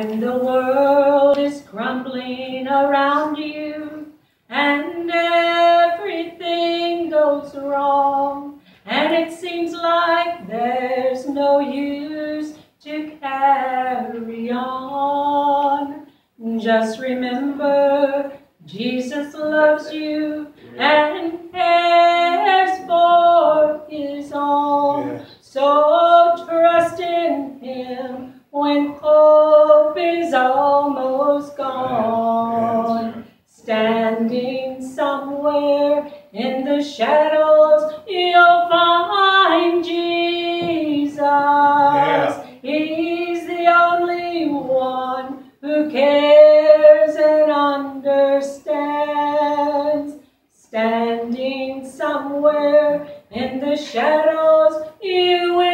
When the world is crumbling around you and everything goes wrong. And it seems like there's no use to carry on, just remember Jesus loves you and is almost gone. Standing somewhere in the shadows, you'll find Jesus. He's the only one who cares and understands. Standing somewhere in the shadows, you will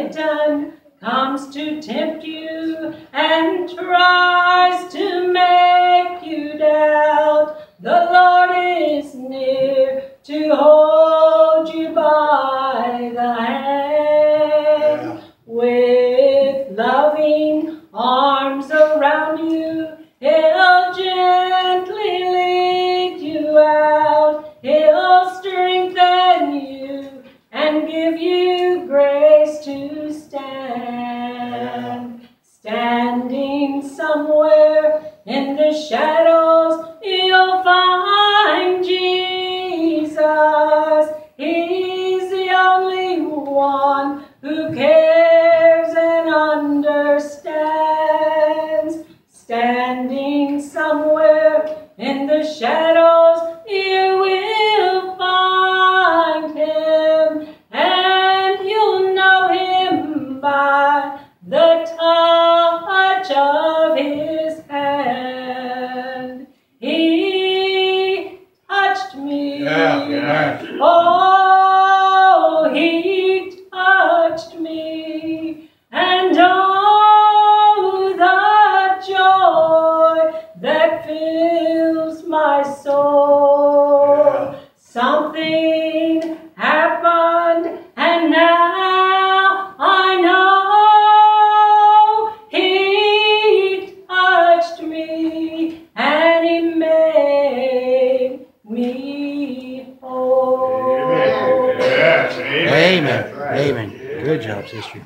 Satan comes to tempt you and tries to make you doubt, the Lord is near to hold you by the hand. Yeah. With loving arms around you, He'll gently lead you out. He'll strengthen you and give you grace to stand. Standing somewhere in the shadows, you'll find Jesus. He's the only one who cares and understands. Standing somewhere in the shadows, touch of his hand. He touched me. Oh, he touched me. And oh, the joy that fills my soul. Something Amen. Amen. Good job, sister.